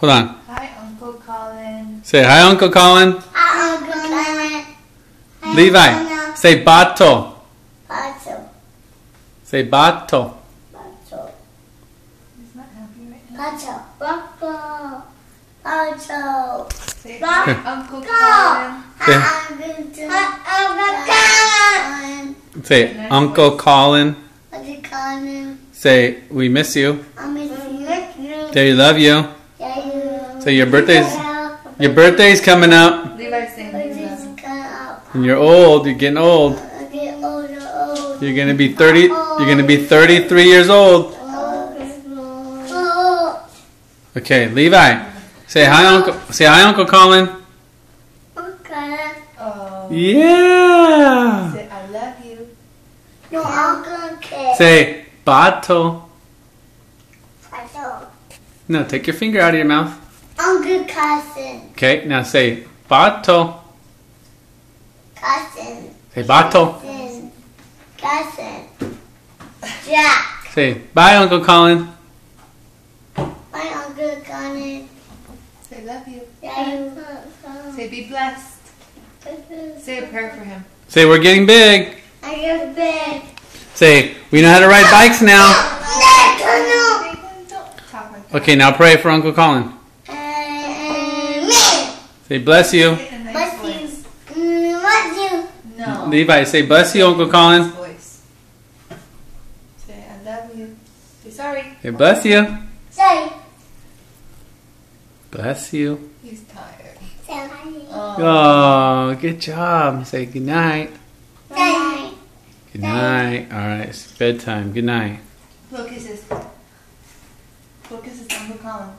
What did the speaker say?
Hold on. Hi, Uncle Colin. Say hi, Uncle Colin. Hi, Uncle Colin. Hi, Levi. Uncle Say bato. Bato. Say bato. Bato. He's not happy right now. Bato. Bato. Bato. Say hi, Uncle Colin. Say, Uncle Colin. say Uncle Colin. Uncle Colin. Say we miss you. I miss you. Say we love you. Yeah, you. Say your birthday's your birthday's coming up, Levi's saying But he's this not. cut out. and you're old. You're getting old. I get older, older. You're gonna be thirty. You're gonna be thirty-three years old. Oh, Okay, Levi. Say hi, Uncle. Say hi, Uncle Colin. okay. Oh. Yeah. Say I love you. No, Uncle Kid. Say bato. Uncle No, take your finger out of your mouth. Cousin. Okay, now say bato. Cousin. Say bato. Cousin. Cousin. Jack. Say bye, Uncle Colin. My Uncle Colin. Say love you. Yeah, Say be blessed. Say a prayer for him. Say we're getting big. I get big. Say we know how to ride bikes now. No, Don't talk like that. Okay, now pray for Uncle Colin. Say bless you. Bless you. Mm, no. Levi, say bless you, Uncle Colin. Say I love you. Say sorry. Say bless you. Sorry. Bless you. He's tired. Say hi. Oh. oh good job. Say good night. Good night. All right, it's bedtime. Good night. Focus is. Focus is Uncle Colin.